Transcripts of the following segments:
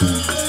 Mm-hmm.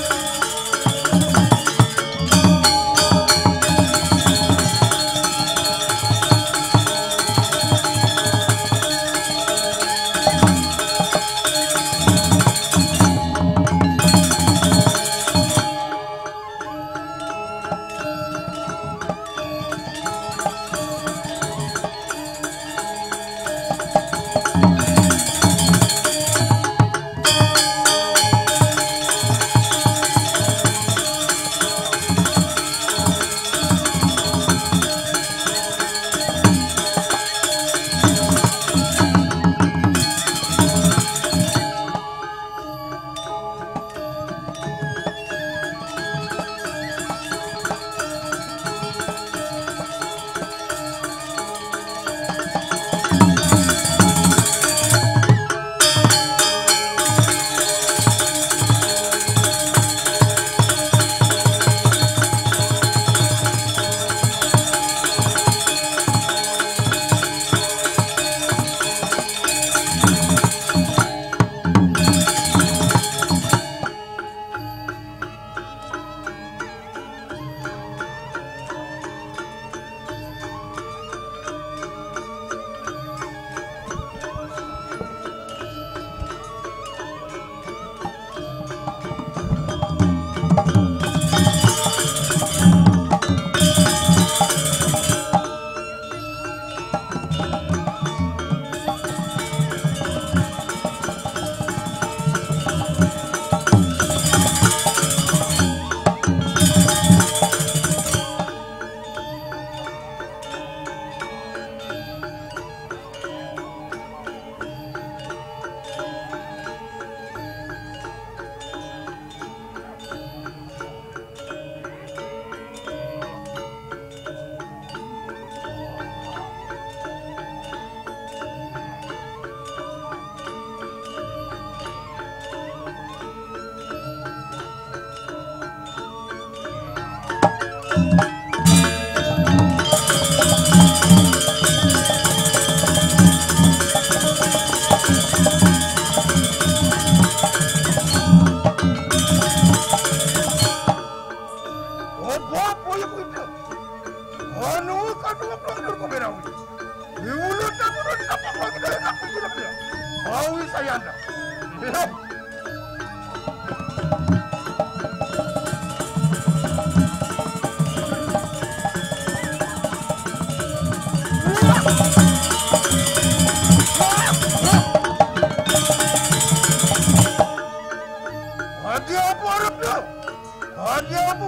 Hanya apa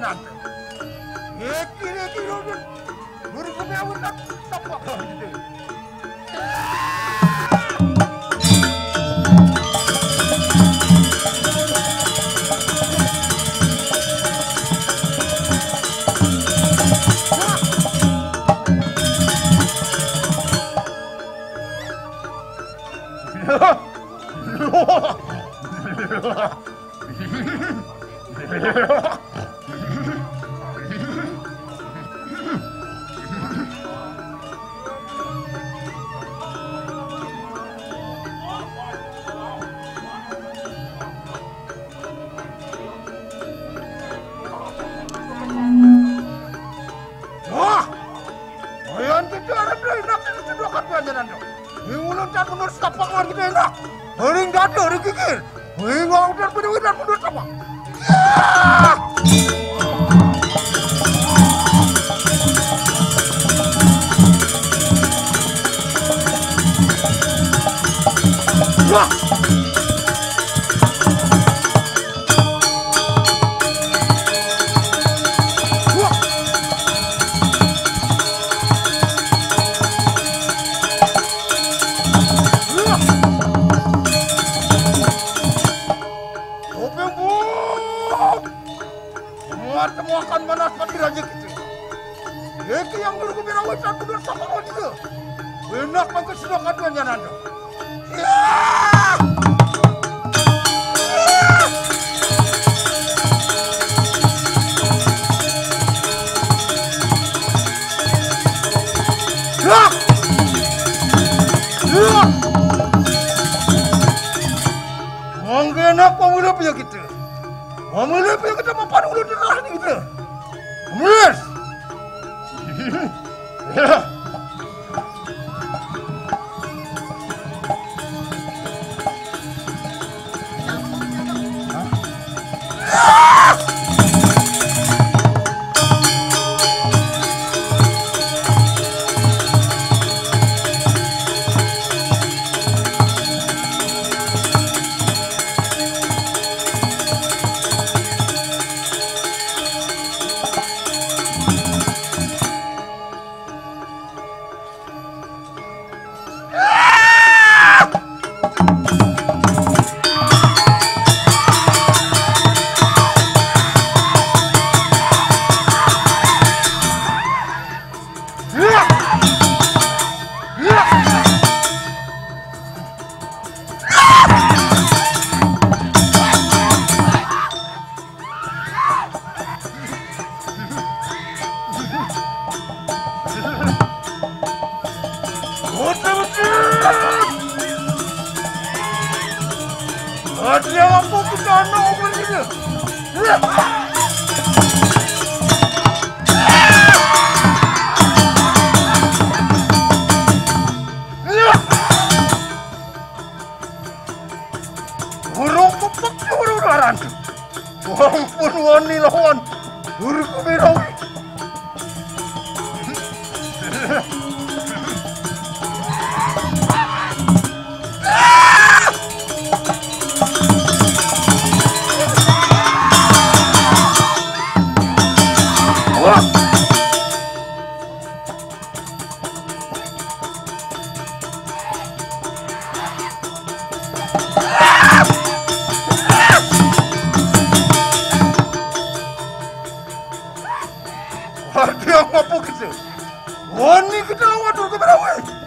nak? Eki eki rodun, buruk punya pun tak. Mamalah punya kata mampan ulu derah ni kita. Mamalah! Ya. Woo! One nigga, what do you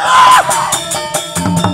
Oh,